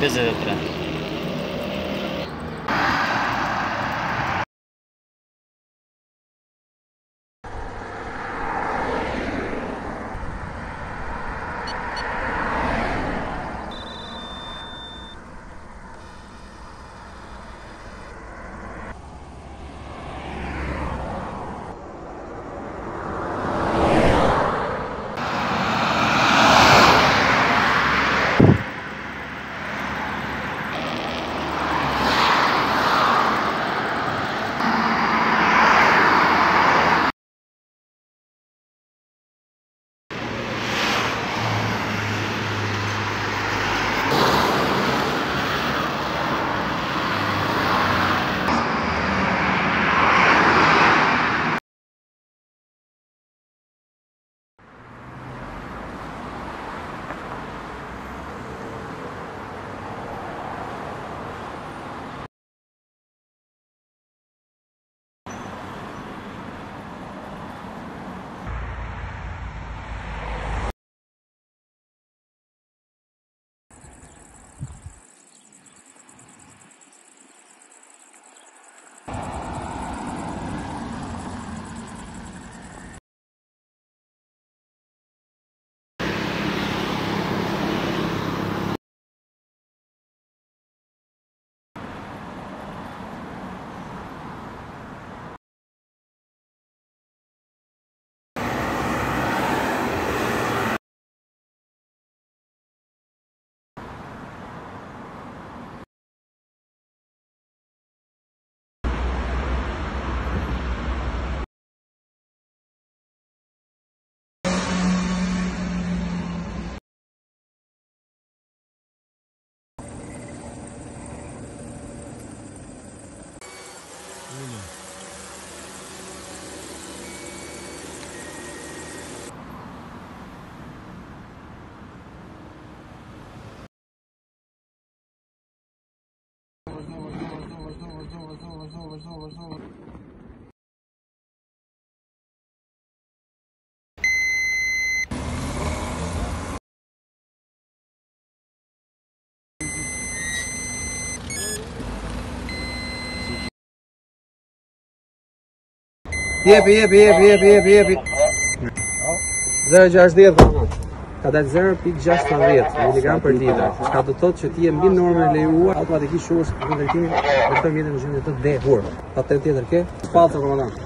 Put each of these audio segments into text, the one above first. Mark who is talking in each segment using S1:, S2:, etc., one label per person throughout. S1: pesada atrás. 别别别别别别别！在在在在。ka dalë zero mg për litër, që ka të thotë që ti e mbi normën e lejuar, atë pa të kishë shumës të këndërtimi, në këtër mjetër në në të të dehurë. Pa të tjetër ke? Falco, komandant.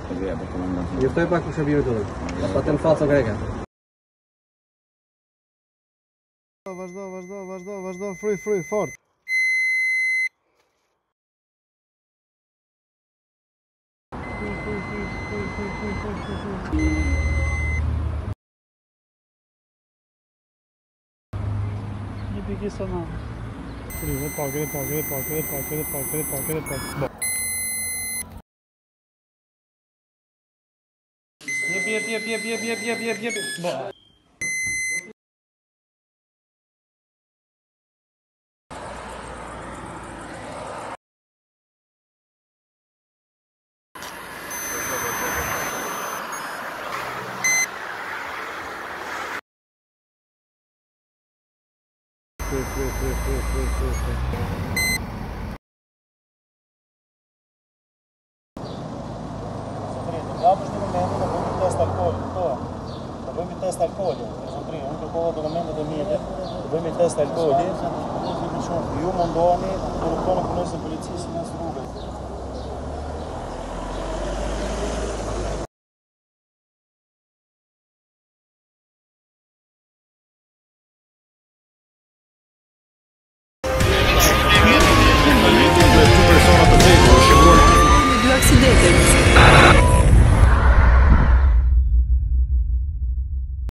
S1: Njëftoj pak për shëbjërë të dhe. Pa të në falco greke. Vazhdo, vazhdo, vazhdo, vazhdo, fruj, fruj, fort. Fruj, fruj, fruj, gibi sana. Şuraya park edip park edip park edip park edip park edip park edip park edip Yap yap yap yap yap yap yap yap yap. këto këto këto këto këto këto sapo pritëm ja në këtë momentin do bëjmë test alkooli